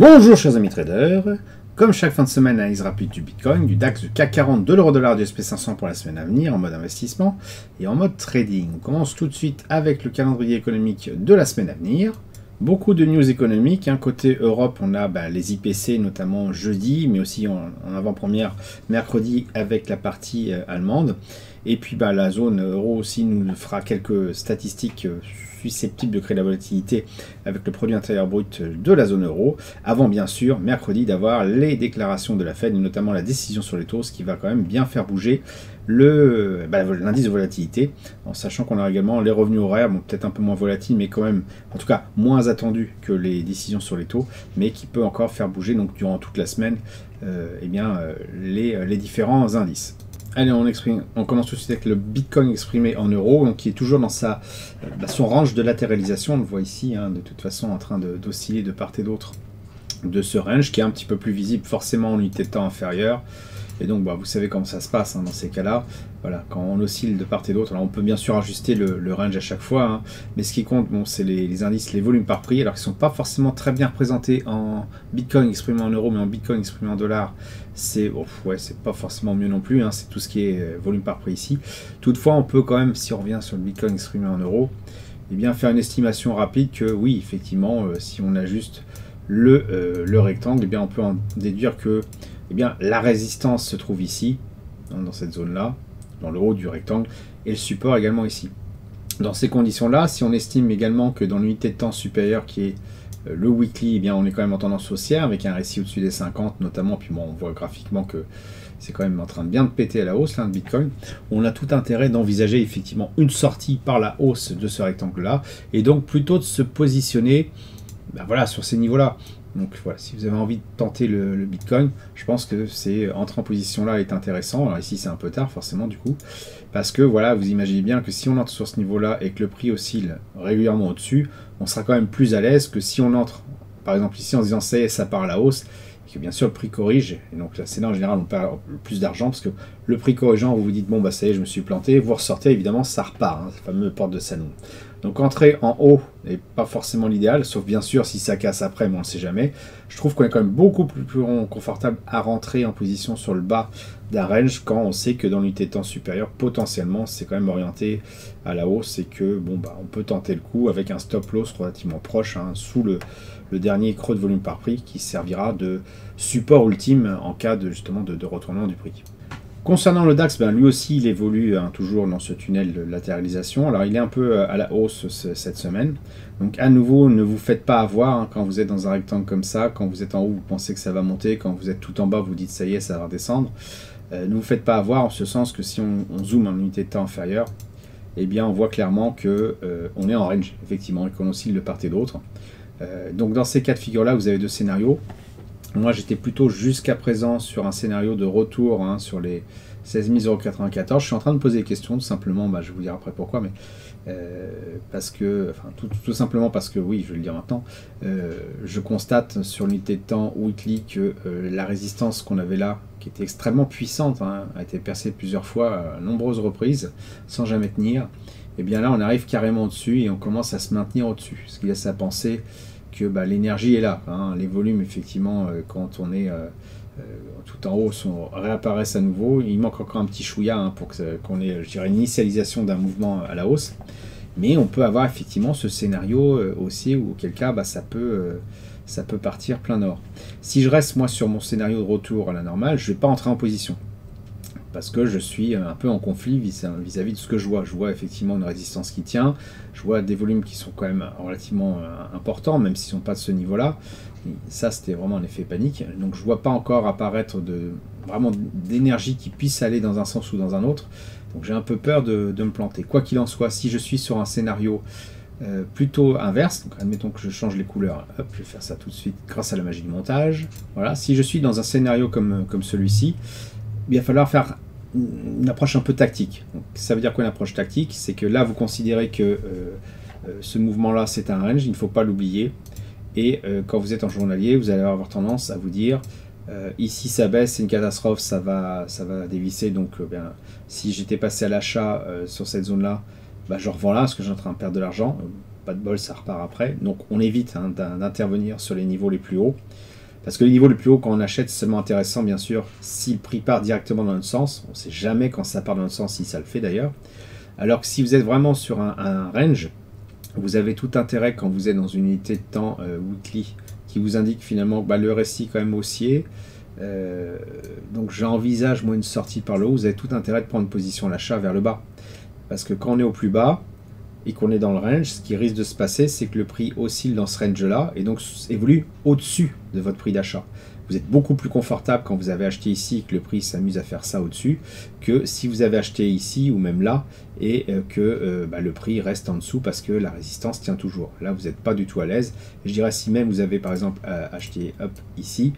Bonjour chers amis traders, comme chaque fin de semaine, analyse rapide du Bitcoin, du DAX, du CAC 40, de l'euro-dollar, du SP500 pour la semaine à venir en mode investissement et en mode trading. On commence tout de suite avec le calendrier économique de la semaine à venir. Beaucoup de news économiques. Un côté Europe, on a bah, les IPC, notamment jeudi, mais aussi en, avant-première mercredi avec la partie euh, allemande. Et puis bah, la zone euro aussi nous fera quelques statistiques euh, susceptibles de créer la volatilité avec le produit intérieur brut de la zone euro. Avant bien sûr, mercredi, d'avoir les déclarations de la Fed, et notamment la décision sur les taux, ce qui va quand même bien faire bouger bah, l'indice de volatilité, en sachant qu'on a également les revenus horaires, bon, peut-être un peu moins volatiles, mais quand même, en tout cas, moins attendus que les décisions sur les taux, mais qui peut encore faire bouger donc durant toute la semaine euh, eh bien, euh, les différents indices. Allez, on, exprime, on commence tout de suite avec le Bitcoin exprimé en euros, qui est toujours dans sa, bah, son range de latéralisation. On le voit ici, hein, de toute façon, en train d'osciller de, part et d'autre de ce range, qui est un petit peu plus visible forcément en unité de temps inférieure. Et donc, bah, vous savez comment ça se passe hein, dans ces cas-là. Voilà, quand on oscille de part et d'autre, alors on peut bien sûr ajuster le, range à chaque fois, hein, mais ce qui compte, bon, c'est les, indices, les volumes par prix, alors qu'ils ne sont pas forcément très bien représentés en Bitcoin exprimé en euros, mais en Bitcoin exprimé en dollars, c'est ouais, pas forcément mieux non plus. Hein, c'est tout ce qui est euh, volume par prix ici. Toutefois, on peut quand même, si on revient sur le Bitcoin exprimé en euros, eh bien faire une estimation rapide que oui, effectivement, euh, si on ajuste le, euh, le rectangle, eh bien on peut en déduire que eh bien, la résistance se trouve ici, dans cette zone-là, dans le haut du rectangle, et le support également ici. Dans ces conditions-là, si on estime également que dans l'unité de temps supérieure qui est euh, le weekly, eh bien, on est quand même en tendance haussière avec un récit au-dessus des 50 notamment, puis bon, on voit graphiquement que c'est quand même en train de bien de péter à la hausse, là, le Bitcoin. On a tout intérêt d'envisager effectivement une sortie par la hausse de ce rectangle-là, et donc plutôt de se positionner ben sur ces niveaux-là. Donc voilà, si vous avez envie de tenter le, Bitcoin, je pense que c'est entrer en position là est intéressant. Alors ici c'est un peu tard forcément du coup, parce que voilà, vous imaginez bien que si on entre sur ce niveau-là et que le prix oscille régulièrement au-dessus, on sera quand même plus à l'aise que si on entre, par exemple ici en disant ça y est, ça part à la hausse, et que bien sûr le prix corrige, et donc là c'est là en général on perd plus d'argent, parce que le prix corrigeant, vous vous dites bon bah ça y est, je me suis planté, vous ressortez, évidemment ça repart, hein, fameux porte de salon. Donc entrer en haut n'est pas forcément l'idéal, sauf bien sûr si ça casse après, mais on ne sait jamais. Je trouve qu'on est quand même beaucoup plus, confortable à rentrer en position sur le bas d'un range quand on sait que dans l'unité de temps supérieure, potentiellement, c'est quand même orienté à la hausse et que bon bah on peut tenter le coup avec un stop loss relativement proche hein, sous le, dernier creux de volume par prix qui servira de support ultime en cas de justement de retournement du prix. Concernant le DAX, ben, lui aussi il évolue hein, toujours dans ce tunnel de latéralisation. Alors il est un peu euh, à la hausse cette semaine. Donc à nouveau, ne vous faites pas avoir hein, quand vous êtes dans un rectangle comme ça. Quand vous êtes en haut, vous pensez que ça va monter. Quand vous êtes tout en bas, vous dites ça y est, ça va redescendre. Euh, ne vous faites pas avoir en ce sens que si on, zoome en unité de temps inférieure, eh bien on voit clairement que euh, on est en range, effectivement, et qu'on oscille de part et d'autre. donc dans ces cas de figure-là, vous avez deux scénarios. Moi, j'étais plutôt jusqu'à présent sur un scénario de retour hein, sur les 16 094. Je suis en train de poser des questions, tout simplement. Bah, je vous dire après pourquoi, mais euh, parce que, tout, simplement parce que, oui, je vais le dire maintenant, euh, je constate sur l'unité de temps weekly que euh, la résistance qu'on avait là, qui était extrêmement puissante, hein, a été percée plusieurs fois à nombreuses reprises, sans jamais tenir. Et bien là, on arrive carrément au-dessus et on commence à se maintenir au-dessus, ce qui laisse à penser que bah, l'énergie est là. Hein. Les volumes, effectivement, euh, quand on est euh, euh, tout en haut, sont, réapparaissent à nouveau. Il manque encore un petit chouïa hein, pour qu'on ait, je dirais, une initialisation d'un mouvement à la hausse. Mais on peut avoir effectivement ce scénario aussi où, auquel cas, bah, ça, peut, ça peut partir plein nord. Si je reste, moi, sur mon scénario de retour à la normale, je ne vais pas entrer en position parce que je suis un peu en conflit vis-à-vis de ce que je vois. Je vois effectivement une résistance qui tient, je vois des volumes qui sont quand même relativement euh, importants, même s'ils ne sont pas de ce niveau-là. Ça, c'était vraiment un effet panique. Donc je ne vois pas encore apparaître vraiment d'énergie qui puisse aller dans un sens ou dans un autre. Donc j'ai un peu peur de, me planter. Quoi qu'il en soit, si je suis sur un scénario euh, plutôt inverse, donc admettons que je change les couleurs, hop, je vais faire ça tout de suite grâce à la magie du montage. Voilà, si je suis dans un scénario comme celui-ci, il va falloir faire une approche un peu tactique. ça veut dire quoi une approche tactique? C'est que là, vous considérez que euh, euh, ce mouvement-là, c'est un range, il ne faut pas l'oublier. Et euh, quand vous êtes en journalier, vous allez avoir tendance à vous dire ici ça baisse, c'est une catastrophe, ça va, ça va dévisser. Donc, bien, si j'étais passé à l'achat sur cette zone-là, bah, je revends là parce que j'ai en train de perdre de l'argent. pas de bol, ça repart après. Donc on évite hein, d'intervenir sur les niveaux les plus hauts. Parce que les niveaux les plus hauts, quand on achète, c'est seulement intéressant, bien sûr, si le prix part directement dans notre sens. On ne sait jamais quand ça part dans notre sens, si ça le fait d'ailleurs. Alors que si vous êtes vraiment sur un, range, vous avez tout intérêt quand vous êtes dans une unité de temps euh, weekly qui vous indique finalement que bah, le récit quand même haussier. Euh, donc j'envisage moi une sortie par le haut. Vous avez tout intérêt de prendre position à l'achat vers le bas. Parce que quand on est au plus bas et qu'on est dans le range, ce qui risque de se passer, c'est que le prix oscille dans ce range-là et donc évolue au-dessus de votre prix d'achat. Vous êtes beaucoup plus confortable quand vous avez acheté ici que le prix s'amuse à faire ça au-dessus que si vous avez acheté ici ou même là et euh, que euh, bah, le prix reste en dessous parce que la résistance tient toujours. Là, vous n'êtes pas du tout à l'aise. Je dirais si même vous avez par exemple euh, acheté ici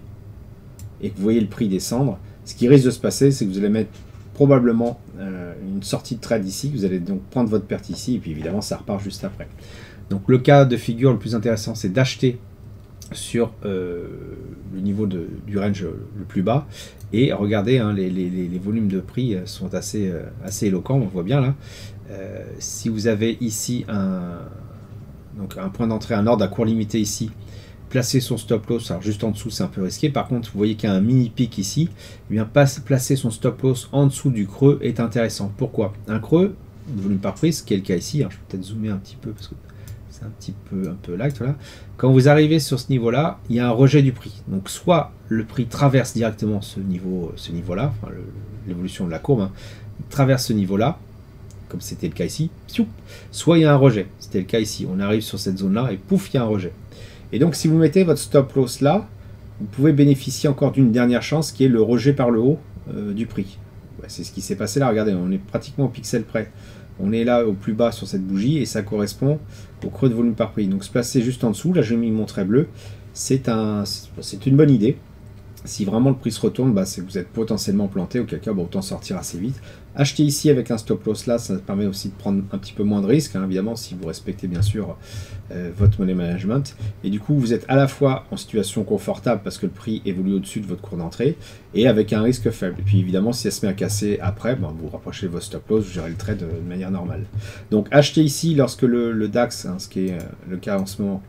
et que vous voyez le prix descendre, ce qui risque de se passer, c'est que vous allez mettre probablement une sortie de trade ici, vous allez donc prendre votre perte ici, et puis évidemment ça repart juste après. Donc le cas de figure le plus intéressant, c'est d'acheter sur euh, le niveau du range le plus bas. Et regardez, hein, les, volumes de prix sont assez, euh, assez éloquents, on voit bien là. Euh, si vous avez ici un, donc un point d'entrée, un ordre à court limité ici, placer son stop loss, alors juste en dessous c'est un peu risqué, par contre vous voyez qu'il y a un mini pic ici, eh bien placer son stop loss en dessous du creux est intéressant. Pourquoi? Un creux, volume par prix, ce qui est le cas ici, je vais peut-être zoomer un petit peu parce que un petit peu, un peu. Quand vous arrivez sur ce niveau-là, il y a un rejet du prix. Donc soit le prix traverse directement ce niveau-là, l'évolution de la courbe, hein, traverse ce niveau-là, comme c'était le cas ici, soit il y a un rejet. C'était le cas ici. On arrive sur cette zone-là et pouf, il y a un rejet. Et donc si vous mettez votre stop loss là, vous pouvez bénéficier encore d'une dernière chance qui est le rejet par le haut euh, du prix. c'est ce qui s'est passé là. Regardez, on est pratiquement au pixel près. On est là au plus bas sur cette bougie et ça correspond au creux de volume par prix. Donc se placer juste en dessous, là j'ai mis mon trait bleu, c'est un, une bonne idée. Si vraiment le prix se retourne, bah, c'est que vous êtes potentiellement planté, auquel cas bah, autant sortir assez vite. Acheter ici avec un stop loss là, ça permet aussi de prendre un petit peu moins de risques, hein, évidemment, si vous respectez bien sûr euh, votre money management. Et du coup, vous êtes à la fois en situation confortable parce que le prix évolue au-dessus de votre cours d'entrée et avec un risque faible. Et puis évidemment, si elle se met à casser après, ben, vous rapprochez votre stop loss, vous gérez le trade de, manière normale. Donc acheter ici lorsque le, DAX, hein, ce qui est euh, le cas en ce moment,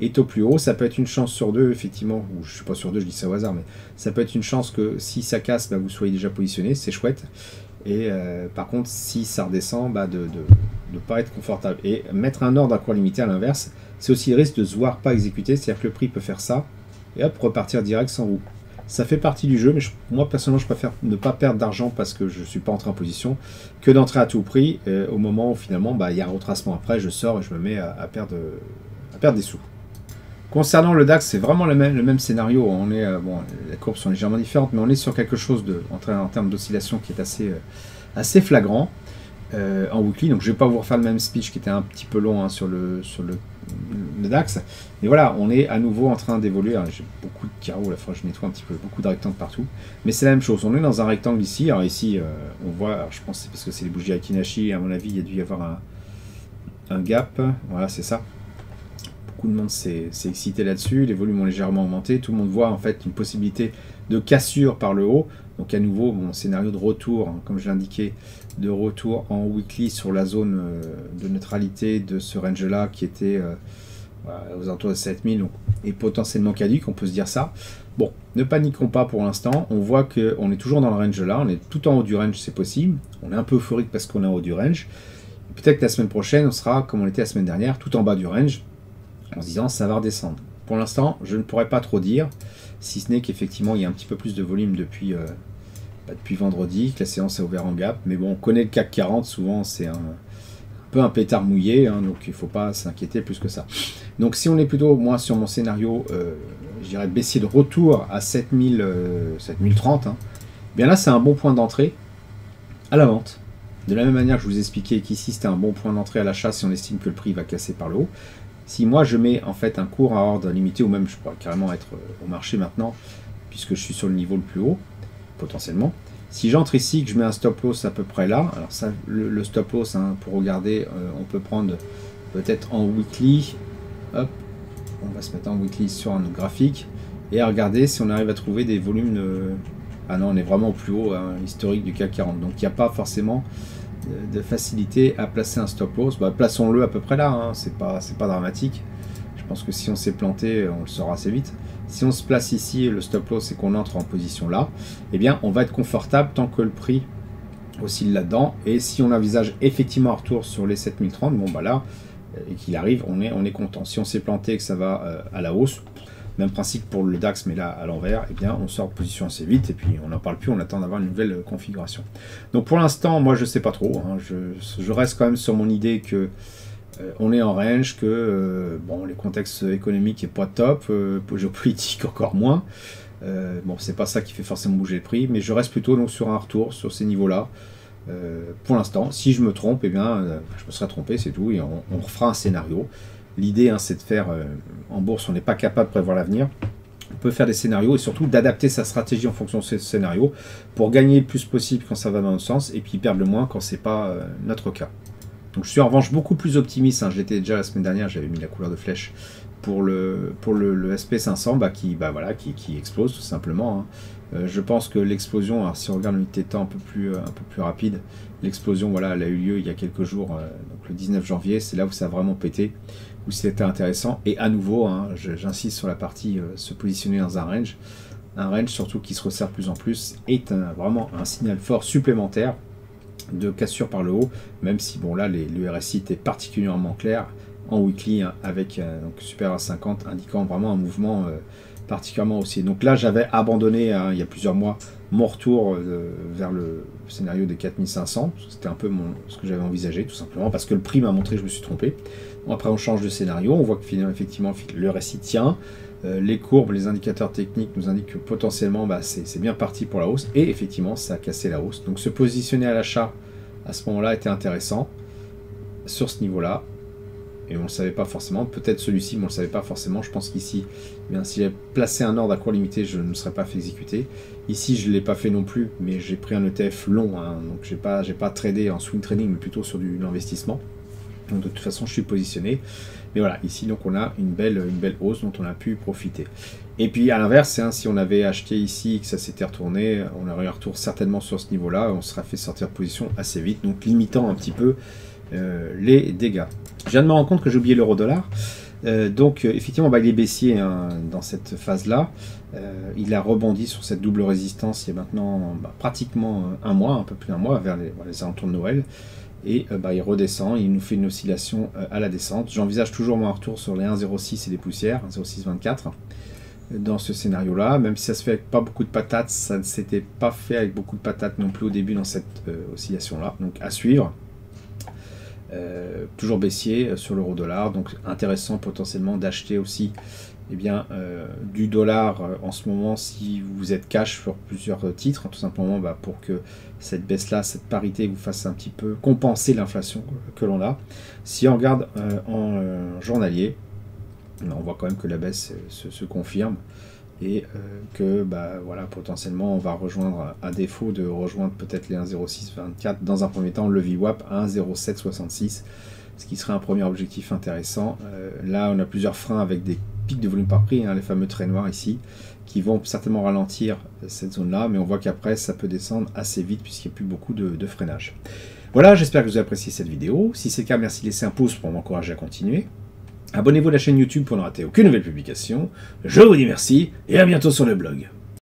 est au plus haut. Ça peut être une chance sur deux, effectivement, ou je suis pas sur deux, je dis ça au hasard, mais ça peut être une chance que si ça casse, bah, vous soyez déjà positionné, c'est chouette. Et euh, par contre, si ça redescend, bah, de ne pas être confortable. Et mettre un ordre à croix limité à l'inverse, c'est aussi le risque de se voir pas exécuter, c'est-à-dire que le prix peut faire ça, et hop, repartir direct sans vous. Ça fait partie du jeu, mais moi personnellement, je préfère ne pas perdre d'argent parce que je ne suis pas entré en position, que d'entrer à tout prix au moment où finalement bah, il y a un retracement après, je sors et je me mets à, perdre, à perdre des sous. Concernant le DAX, c'est vraiment le même, scénario. On est, euh, bon, les courbes sont légèrement différentes, mais on est sur quelque chose de, en, termes d'oscillation qui est assez, euh, assez flagrant euh, en weekly. Donc je ne vais pas vous refaire le même speech qui était un petit peu long hein, sur, le, sur le, DAX. Mais voilà, on est à nouveau en train d'évoluer. J'ai beaucoup de carreaux, fois je nettoie un petit peu, beaucoup de rectangles partout. Mais c'est la même chose. On est dans un rectangle ici. Alors ici, on voit, je pense que c'est parce que c'est les bougies Akinashi. À mon avis, il y a dû y avoir un gap. Voilà, c'est ça beaucoup de monde s'est excité là-dessus, les volumes ont légèrement augmenté, tout le monde voit en fait une possibilité de cassure par le haut. Donc à nouveau, mon scénario de retour, hein, comme je l'indiquais, de retour en weekly sur la zone euh, de neutralité de ce range-là qui était euh, aux alentours de 7000 donc, et potentiellement caduque, on peut se dire ça. Bon, ne paniquons pas pour l'instant, on voit qu'on est toujours dans le range là, on est tout en haut du range, c'est possible. On est un peu euphorique parce qu'on est en haut du range. Peut-être que la semaine prochaine, on sera comme on était la semaine dernière, tout en bas du range en se disant ça va redescendre. Pour l'instant, je ne pourrais pas trop dire, si ce n'est qu'effectivement il y a un petit peu plus de volume depuis, euh, bah, depuis vendredi, que la séance est ouverte en gap, mais bon, on connaît le CAC 40, souvent c'est un, peu un pétard mouillé, hein, donc il ne faut pas s'inquiéter plus que ça. Donc si on est plutôt, moi sur mon scénario, euh, je dirais baissier de retour à 7000, 7030, euh, hein, bien là c'est un bon point d'entrée à la vente. De la même manière que je vous expliquais qu'ici c'était un bon point d'entrée à l'achat si on estime que le prix va casser par le haut. Si moi je mets en fait un cours à ordre limité, ou même je pourrais carrément être euh, au marché maintenant, puisque je suis sur le niveau le plus haut, potentiellement. Si j'entre ici, que je mets un stop loss à peu près là, alors ça, le, stop loss, hein, pour regarder, euh, on peut prendre peut-être en weekly, hop, on va se mettre en weekly sur un graphique, et à regarder si on arrive à trouver des volumes de... Ah non, on est vraiment au plus haut hein, historique du CAC 40, donc il n'y a pas forcément de facilité à placer un stop loss. Bah, plaçons-le à peu près là, hein. c'est pas, dramatique. Je pense que si on s'est planté, on le saura assez vite. Si on se place ici, le stop loss, c'est qu'on entre en position là, eh bien, on va être confortable tant que le prix oscille là-dedans. Et si on envisage effectivement un retour sur les 7030, bon bah là, euh, et qu'il arrive, on est, on est content. Si on s'est planté et que ça va euh, à la hausse, même principe pour le DAX, mais là à l'envers, eh bien on sort de position assez vite et puis on n'en parle plus, on attend d'avoir une nouvelle euh, configuration. Donc pour l'instant, moi je sais pas trop. Hein. je, reste quand même sur mon idée que on est en range, que bon les contextes économiques est pas top, géopolitique encore moins. Euh, bon, c'est pas ça qui fait forcément bouger le prix, mais je reste plutôt donc sur un retour sur ces niveaux-là. Euh, pour l'instant, si je me trompe, eh bien, euh, je me serai trompé, c'est tout, et on, refera un scénario. L'idée, hein, c'est de faire en bourse, on n'est pas capable de prévoir l'avenir. On peut faire des scénarios et surtout d'adapter sa stratégie en fonction de ces scénarios pour gagner le plus possible quand ça va dans notre sens et puis perdre le moins quand c'est pas notre cas. Donc je suis en revanche beaucoup plus optimiste. Hein. Je l'étais déjà la semaine dernière, j'avais mis la couleur de flèche pour le, pour le, SP500 bah, qui, bah, voilà, qui, qui, explose tout simplement. Hein. Euh, je pense que l'explosion, si on regarde l'unité de temps un peu plus, un peu plus rapide, l'explosion voilà, elle a eu lieu il y a quelques jours, euh, donc le 19 janvier, c'est là où ça a vraiment pété, où c'était intéressant. Et à nouveau, hein, j'insiste sur la partie euh, se positionner dans un range. Un range surtout qui se resserre plus en plus est vraiment un signal fort supplémentaire de cassure par le haut, même si bon là les, le RSI était particulièrement clair en weekly hein, avec euh, donc super à 50 indiquant vraiment un mouvement euh, particulièrement haussier. Donc là j'avais abandonné hein, il y a plusieurs mois mon retour euh, vers le scénario des 4500, c'était un peu ce que j'avais envisagé tout simplement parce que le prix m'a montré que je me suis trompé. après on change de scénario, on voit que finalement effectivement le récit tient, les courbes, les indicateurs techniques nous indiquent que potentiellement bah, c'est bien parti pour la hausse et effectivement ça a cassé la hausse. Donc se positionner à l'achat à ce moment-là était intéressant sur ce niveau-là et on ne le savait pas forcément. Peut-être celui-ci, mais on ne le savait pas forcément. Je pense qu'ici, eh si j'avais placé un ordre à court limité, je ne serais pas fait exécuter. Ici, je ne l'ai pas fait non plus, mais j'ai pris un ETF long, hein. donc je n'ai pas, pas tradé en swing trading, mais plutôt sur du l'investissement. Donc de toute façon, je suis positionné. Mais voilà, ici, donc on a une belle, hausse dont on a pu profiter. Et puis à l'inverse, hein, si on avait acheté ici et que ça s'était retourné, on aurait un retour certainement sur ce niveau-là, on serait fait sortir de position assez vite, donc limitant un petit peu les dégâts. Je viens de me rendre compte que j'ai oublié l'euro-dollar. Euh, donc euh, effectivement, il est baissier hein, dans cette phase-là. il a rebondi sur cette double résistance il y a maintenant bah, pratiquement un mois, un peu plus d'un mois, vers les, les alentours de Noël. Et bah, il redescend, il nous fait une oscillation à la descente. J'envisage toujours mon retour sur les 1,06 et des poussières, 1,0624 dans ce scénario-là, même si ça se fait avec pas beaucoup de patates, ça ne s'était pas fait avec beaucoup de patates non plus au début dans cette oscillation-là. Donc à suivre. Euh, toujours baissier euh, sur l'euro-dollar, donc intéressant potentiellement d'acheter aussi eh bien, euh, du dollar en ce moment si vous êtes cash sur plusieurs titres, tout simplement bah, pour que cette baisse-là, cette parité vous fasse un petit peu compenser l'inflation que l'on a. Si on regarde en journalier, on voit quand même que la baisse se confirme et euh, que bah, voilà, potentiellement on va rejoindre, à défaut de rejoindre peut-être les 1,0624, dans un premier temps le VWAP à 1,0766, ce qui serait un premier objectif intéressant. Euh, là on a plusieurs freins avec des pics de volume par prix, hein, les fameux traits noirs ici, qui vont certainement ralentir cette zone-là, mais on voit qu'après ça peut descendre assez vite puisqu'il n'y a plus beaucoup de, de freinage. Voilà, j'espère que vous avez apprécié cette vidéo. Si c'est le cas, merci de laisser un pouce pour m'encourager à continuer. Abonnez-vous à la chaîne YouTube pour ne rater aucune nouvelle publication. Je vous dis merci et à bientôt sur le blog.